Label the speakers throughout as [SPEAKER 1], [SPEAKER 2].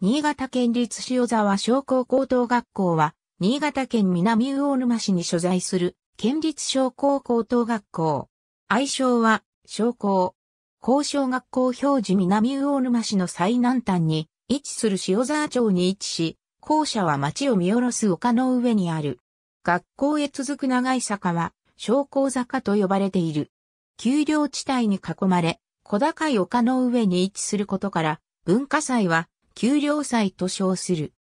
[SPEAKER 1] 新潟県立塩沢商工高等学校は、新潟県南魚沼市に所在する県立商工高等学校。愛称は、商工。高小学校表示南魚沼市の最南端に位置する塩沢町に位置し、校舎は町を見下ろす丘の上にある。学校へ続く長い坂は、商工坂と呼ばれている。丘陵地帯に囲まれ、小高い丘の上に位置することから、文化祭は、丘陵祭と称する。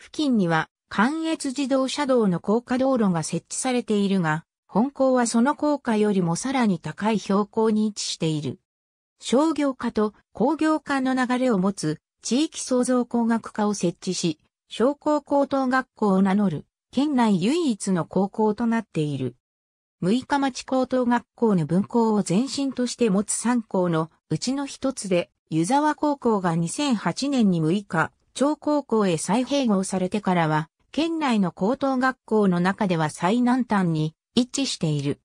[SPEAKER 1] 付近には、関越自動車道の高架道路が設置されているが、本校はその高架よりもさらに高い標高に位置している。商業科と工業科の流れを持つ地域創造工学科を設置し、商工高等学校を名乗る県内唯一の高校となっている。六日町高等学校の分校を前身として持つ三校のうちの一つで、湯沢高校が2008年に6日、超高校へ再併合されてからは、県内の高等学校の中では最南端に位置している。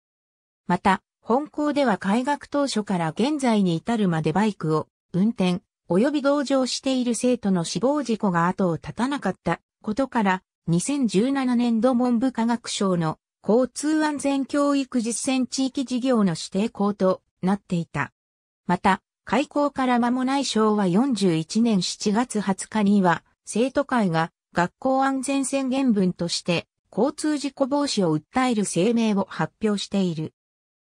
[SPEAKER 1] また、本校では開学当初から現在に至るまでバイクを運転及び同乗している生徒の死亡事故が後を絶たなかったことから、2017年度文部科学省の交通安全教育実践地域事業の指定校となっていた。また、開校から間もない昭和41年7月20日には、生徒会が学校安全宣言文として交通事故防止を訴える声明を発表している。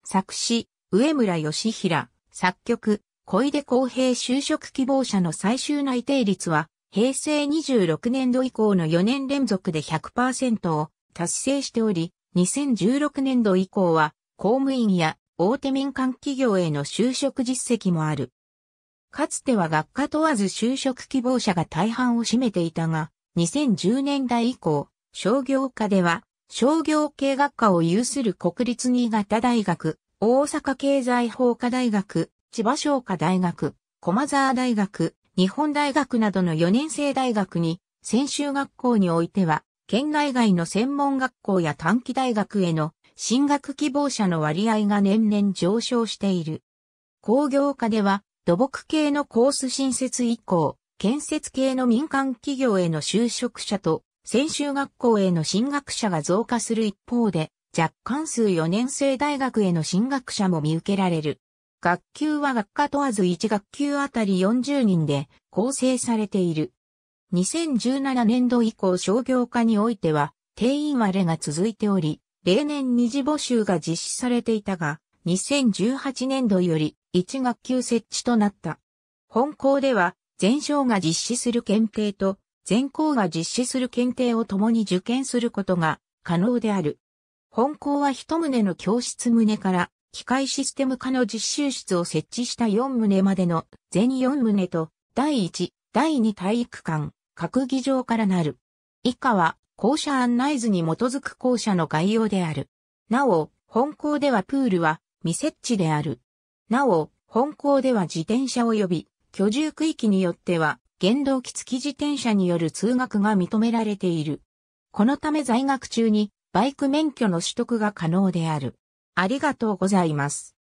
[SPEAKER 1] 作詞、上村義平、作曲、小出公平就職希望者の最終内定率は、平成26年度以降の4年連続で100%を達成しており、2016年度以降は、公務員や大手民間企業への就職実績もある。かつては学科問わず就職希望者が大半を占めていたが、2010年代以降、商業科では、商業系学科を有する国立新潟大学、大阪経済法科大学、千葉商科大学、駒沢大学、日本大学などの4年生大学に、専修学校においては、県内外の専門学校や短期大学への進学希望者の割合が年々上昇している。工業科では、土木系のコース新設以降、建設系の民間企業への就職者と、専修学校への進学者が増加する一方で、若干数4年生大学への進学者も見受けられる。学級は学科問わず1学級あたり40人で構成されている。2017年度以降商業科においては定員割れが続いており、例年二次募集が実施されていたが、2018年度より1学級設置となった。本校では全校が実施する検定と全校が実施する検定を共に受験することが可能である。本校は一棟の教室棟から機械システム科の実習室を設置した4棟までの全4棟と第1、第2体育館、各議場からなる。以下は校舎案内図に基づく校舎の概要である。なお、本校ではプールは未設置である。なお、本校では自転車及び居住区域によっては原動機付き自転車による通学が認められている。このため在学中にバイク免許の取得が可能である。ありがとうございます。